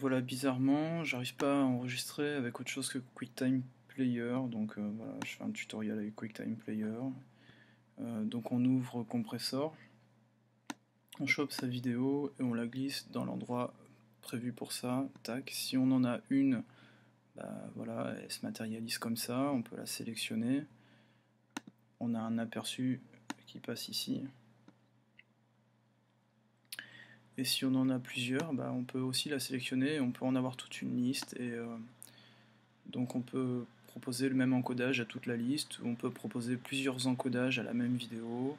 Voilà, bizarrement, j'arrive pas à enregistrer avec autre chose que QuickTime Player, donc euh, voilà, je fais un tutoriel avec QuickTime Player. Euh, donc on ouvre compressor, on chope sa vidéo et on la glisse dans l'endroit prévu pour ça. Tac, si on en a une, bah, voilà, elle se matérialise comme ça, on peut la sélectionner. On a un aperçu qui passe ici. Et si on en a plusieurs, bah, on peut aussi la sélectionner, on peut en avoir toute une liste. Et euh, donc on peut proposer le même encodage à toute la liste, ou on peut proposer plusieurs encodages à la même vidéo.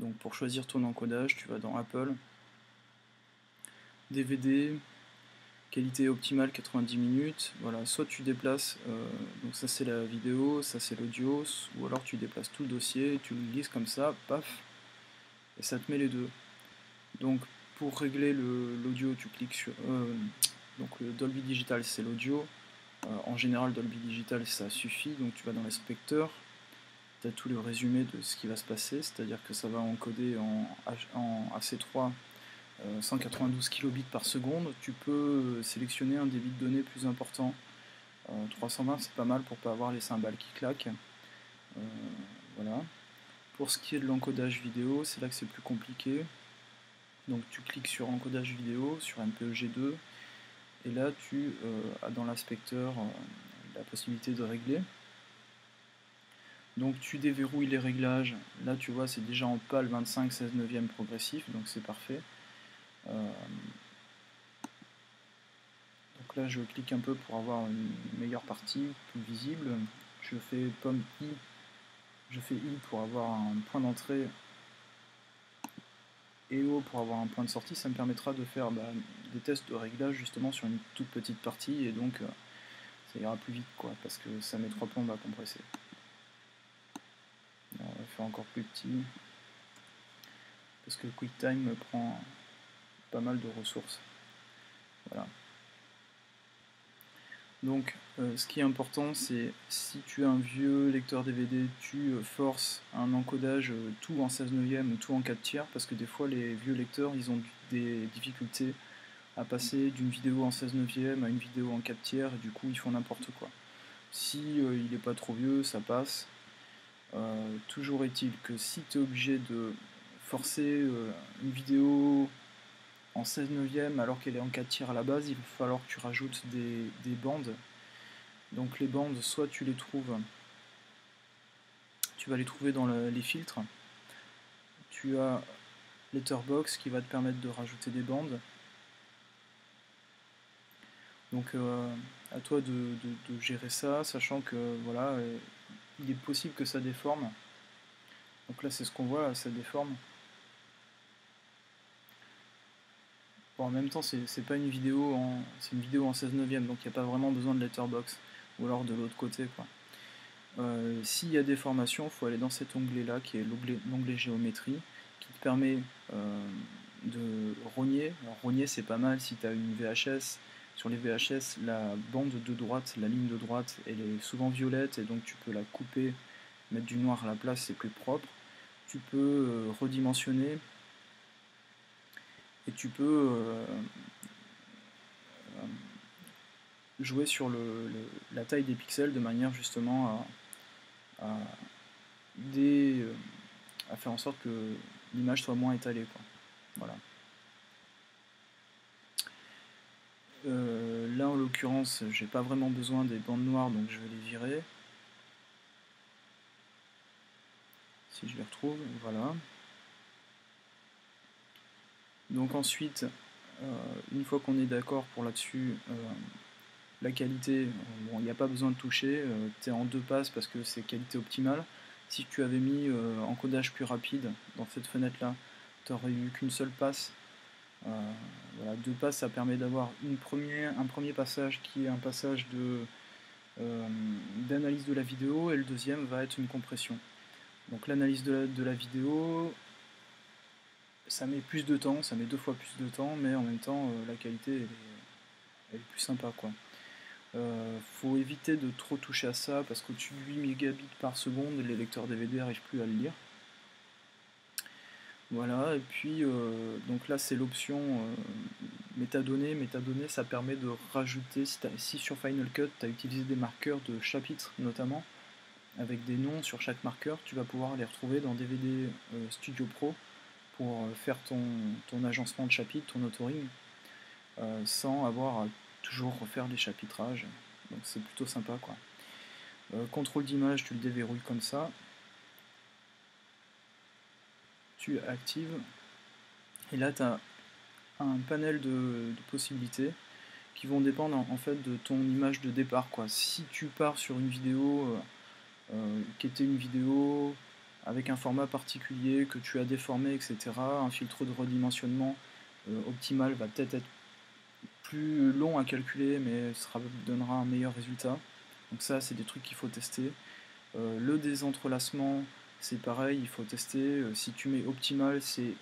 Donc pour choisir ton encodage, tu vas dans Apple, DVD, qualité optimale 90 minutes. Voilà, soit tu déplaces, euh, donc ça c'est la vidéo, ça c'est l'audio, ou alors tu déplaces tout le dossier, tu le glisses comme ça, paf, et ça te met les deux. Donc pour régler l'audio, tu cliques sur. Euh, donc le Dolby Digital, c'est l'audio. Euh, en général, Dolby Digital, ça suffit. Donc tu vas dans l'inspecteur, tu as tout le résumé de ce qui va se passer, c'est-à-dire que ça va encoder en, en AC3 192 kilobits par seconde. Tu peux sélectionner un débit de données plus important. 320, euh, c'est pas mal pour pas avoir les cymbales qui claquent. voilà. Pour ce qui est de l'encodage vidéo, c'est là que c'est plus compliqué. Donc tu cliques sur encodage vidéo, sur MPEG2, et là tu euh, as dans l'inspecteur euh, la possibilité de régler. Donc tu déverrouilles les réglages, là tu vois c'est déjà en PAL 25 16 neuvième progressif, donc c'est parfait. Euh, donc là je clique un peu pour avoir une meilleure partie, plus visible. Je fais pomme I, je fais I pour avoir un point d'entrée et haut pour avoir un point de sortie, ça me permettra de faire bah, des tests de réglage justement sur une toute petite partie et donc euh, ça ira plus vite quoi parce que ça met trois plombes à compresser. on va faire encore plus petit parce que QuickTime prend pas mal de ressources. Voilà. Donc, euh, ce qui est important, c'est si tu as un vieux lecteur DVD, tu euh, forces un encodage euh, tout en 16 neuvième ou tout en 4 tiers, parce que des fois, les vieux lecteurs, ils ont des difficultés à passer d'une vidéo en 16 neuvième à une vidéo en 4 tiers, et du coup, ils font n'importe quoi. Si il n'est pas trop vieux, ça passe. toujours est-il que si tu es obligé de forcer une vidéo en 16 neuvième alors qu'elle est en 4 tiers à la base, il va falloir que tu rajoutes des, bandes. Donc les bandes, soit tu les trouves, tu vas les trouver dans les filtres. Tu as Letterbox qui va te permettre de rajouter des bandes. Donc euh, à toi de, gérer ça, sachant que voilà, euh, il est possible que ça déforme. Donc là c'est ce qu'on voit, ça déforme. En même temps, c'est pas une vidéo en, c'est une vidéo en 16 neuvième, donc il n'y a pas vraiment besoin de letterbox, ou alors de l'autre côté, quoi. Euh, s'il y a des formations, il faut aller dans cet onglet-là, qui est l'onglet géométrie, qui te permet euh, de rogner. Rogner, c'est pas mal si tu as une VHS. Sur les VHS, la bande de droite, la ligne de droite, elle est souvent violette, et donc tu peux la couper, mettre du noir à la place, c'est plus propre. Tu peux euh, redimensionner et tu peux euh, euh, jouer sur le, la taille des pixels de manière justement à, euh, faire en sorte que l'image soit moins étalée. Voilà. là en l'occurrence j'ai pas vraiment besoin des bandes noires donc je vais les virer si je les retrouve voilà donc ensuite, euh, une fois qu'on est d'accord pour là-dessus, euh, la qualité, euh, bon, il n'y a pas besoin de toucher, tu es en deux passes parce que c'est qualité optimale. Si tu avais mis encodage plus rapide dans cette fenêtre-là, tu n'aurais eu qu'une seule passe. voilà, deux passes, ça permet d'avoir un premier passage qui est un passage d'analyse de, la vidéo et le deuxième va être une compression. Donc l'analyse de, de, la vidéo, ça met plus de temps, ça met deux fois plus de temps, mais en même temps, euh, la qualité est, plus sympa. quoi. Euh, faut éviter de trop toucher à ça parce qu'au-dessus de 8 mégabits par seconde, les lecteurs DVD n'arrivent plus à le lire. Voilà, et puis euh, donc là c'est l'option métadonnées. Métadonnées, ça permet de rajouter, si, sur Final Cut, tu as utilisé des marqueurs de chapitres notamment, avec des noms sur chaque marqueur, tu vas pouvoir les retrouver dans DVD Studio Pro pour euh, faire ton, ton, agencement de chapitres, ton authoring, euh, sans avoir à toujours refaire les chapitrages. Donc c'est plutôt sympa quoi. contrôle d'image, tu le déverrouilles comme ça. Tu actives. Et là, tu as un panel de, possibilités qui vont dépendre en, fait de ton image de départ. Quoi. Si tu pars sur une vidéo euh, euh, qui était une vidéo avec un format particulier que tu as déformé, etc., un filtre de redimensionnement euh, optimal va peut-être être plus long à calculer, mais sera, donnera un meilleur résultat. Donc ça, c'est des trucs qu'il faut tester. le désentrelacement, c'est pareil, il faut tester. si tu mets optimal, c'est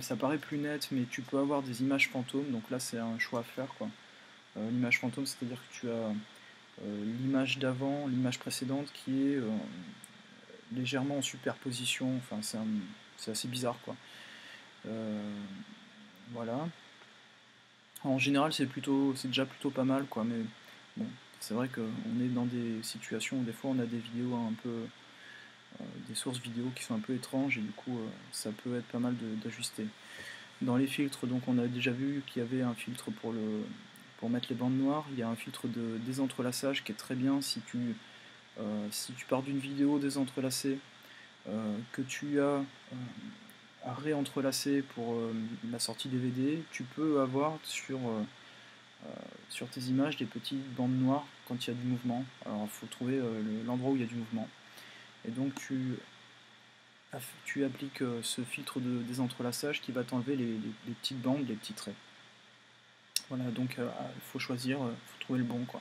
ça paraît plus net, mais tu peux avoir des images fantômes, donc là c'est un choix à faire. quoi. Euh, l'image fantôme, c'est-à-dire que tu as euh, l'image d'avant, l'image précédente qui est euh, légèrement en superposition, enfin c'est assez bizarre quoi. voilà. En général c'est plutôt c'est déjà plutôt pas mal quoi, mais bon, c'est vrai qu'on est dans des situations où des fois on a des vidéos un peu euh, des sources vidéo qui sont un peu étranges et du coup euh, ça peut être pas mal d'ajuster. Dans les filtres, donc on a déjà vu qu'il y avait un filtre pour, le, pour mettre les bandes noires, il y a un filtre de désentrelaçage qui est très bien si tu, euh, pars d'une vidéo désentrelacée, que tu as à réentrelacer pour la sortie DVD, tu peux avoir sur, tes images des petites bandes noires quand il y a du mouvement. Alors il faut trouver l'endroit où il y a du mouvement. Et donc tu, appliques euh, ce filtre de désentrelaçage qui va t'enlever les, petites bandes, les petits traits. Voilà, donc euh, il faut choisir, il euh, faut trouver le bon. quoi.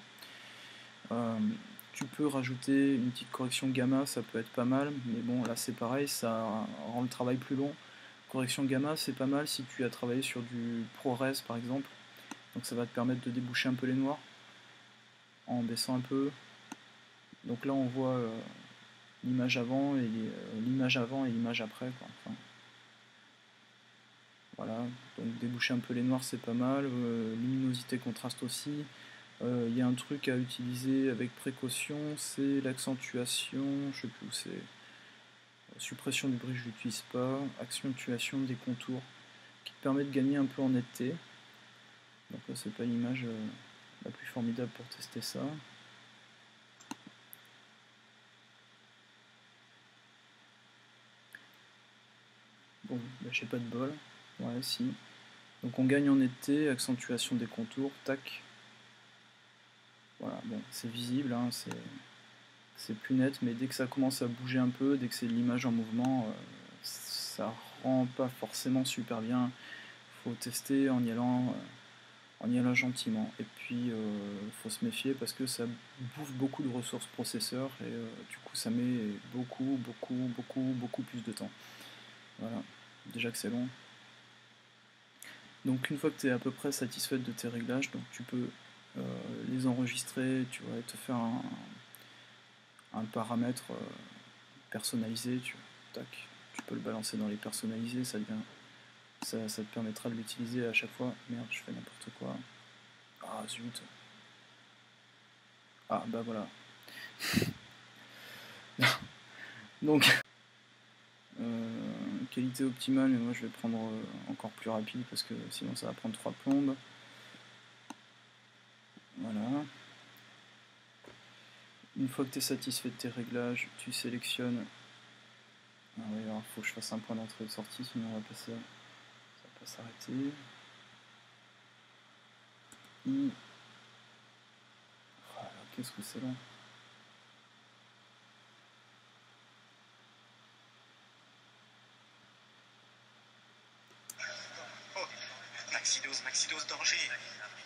tu peux rajouter une petite correction gamma, ça peut être pas mal, mais bon là c'est pareil, ça rend le travail plus long. Correction gamma c'est pas mal si tu as travaillé sur du ProRes par exemple, donc ça va te permettre de déboucher un peu les noirs en baissant un peu. Donc là on voit l'image avant et euh, l'image avant et l'image après. Voilà, donc déboucher un peu les noirs c'est pas mal, euh, luminosité contraste aussi. Euh, il y a un truc à utiliser avec précaution, c'est l'accentuation, je sais plus où c'est. Suppression du bruit, je l'utilise pas. Accentuation des contours, qui permet de gagner un peu en netteté. Donc là, c'est pas l'image la plus formidable pour tester ça. Bon, bah, j'ai pas de bol. Ouais, si. Donc on gagne en été, accentuation des contours, tac. Voilà, bon, c'est visible, hein, c'est plus net, mais dès que ça commence à bouger un peu, dès que c'est l'image en mouvement, euh, ça rend pas forcément super bien. Faut tester en y allant, euh, en y allant gentiment. Et puis, euh, faut se méfier parce que ça bouffe beaucoup de ressources processeurs et du coup, ça met beaucoup, beaucoup, beaucoup, beaucoup plus de temps. Voilà, déjà que c'est long. Donc une fois que tu es à peu près satisfait de tes réglages, donc tu peux euh, les enregistrer, tu vas te faire un, paramètre euh, personnalisé, tu, tac, tu peux le balancer dans les personnalisés, ça, devient, ça, ça te permettra de l'utiliser à chaque fois. Merde, je fais n'importe quoi. Ah zut. Ah bah voilà. donc qualité optimale, mais moi je vais prendre euh, encore plus rapide parce que sinon ça va prendre trois plombes. Voilà. Une fois que tu es satisfait de tes réglages, tu sélectionnes. Ah oui, alors faut que je fasse un point d'entrée et de sortie, sinon on va passer. Ça va pas s'arrêter. Qu'est-ce que c'est là? Maxidose, danger.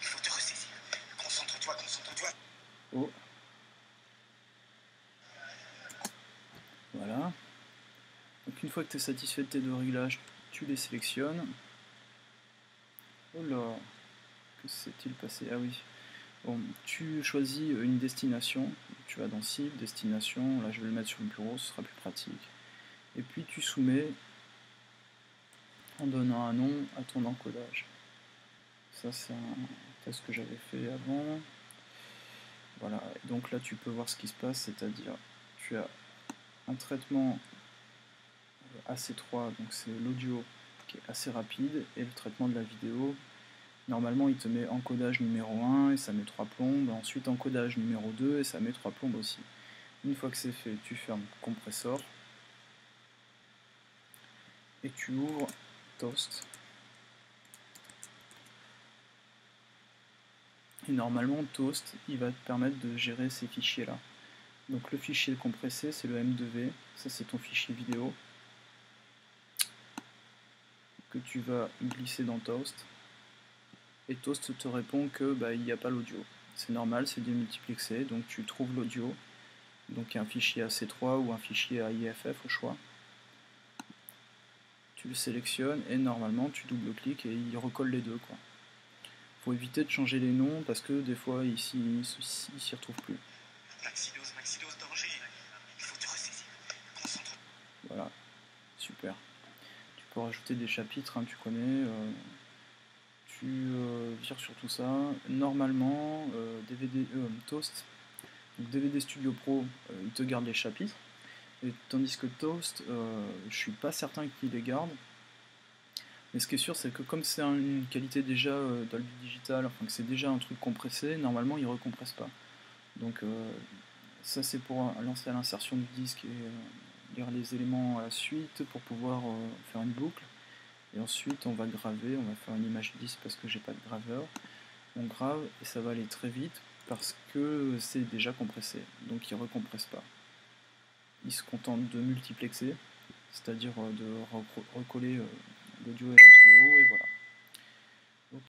Il faut te ressaisir. Concentre-toi, concentre-toi. Oh. Voilà. Donc une fois que tu es satisfait de tes deux réglages, tu les sélectionnes. Oh là, que s'est-il passé? Ah oui. Bon, tu choisis une destination, tu vas dans cible, destination, là je vais le mettre sur le bureau, ce sera plus pratique. Et puis tu soumets en donnant un nom à ton encodage. Ça c'est un test que j'avais fait avant. Voilà, donc là tu peux voir ce qui se passe, c'est-à-dire tu as un traitement AC3, donc c'est l'audio qui est assez rapide, et le traitement de la vidéo. Normalement il te met encodage numéro 1 et ça met 3 plombes, ensuite encodage numéro 2 et ça met 3 plombes aussi. Une fois que c'est fait, tu fermes compressor et tu ouvres Toast. Et normalement, Toast, il va te permettre de gérer ces fichiers-là. Donc le fichier compressé, c'est le M2V, ça c'est ton fichier vidéo que tu vas glisser dans Toast. Et Toast te répond que bah, il n'y a pas l'audio. C'est normal, c'est démultiplexé, donc tu trouves l'audio. Donc un fichier AC3 ou un fichier AIFF au choix. Tu le sélectionnes et normalement tu double-cliques et il recolle les deux. Quoi faut éviter de changer les noms parce que des fois ici ils s'y retrouvent plus. Voilà, super. Tu peux rajouter des chapitres, hein, tu connais. Euh, tu euh, vires sur tout ça. Normalement, DVD euh, Toast, DVD Studio Pro, il te garde les chapitres. Et, tandis que Toast, je suis pas certain qu'il les garde. Mais ce qui est sûr, c'est que comme c'est une qualité déjà euh, Dolby Digital, enfin que c'est déjà un truc compressé, normalement il ne recompresse pas. Donc euh, ça c'est pour lancer l'insertion du disque et euh, lire les éléments à la suite pour pouvoir faire une boucle. Et ensuite on va graver, on va faire une image disque parce que j'ai pas de graveur. On grave et ça va aller très vite parce que c'est déjà compressé, donc il ne recompresse pas. Il se contente de multiplexer, c'est-à-dire de recoller Deu de Uirás,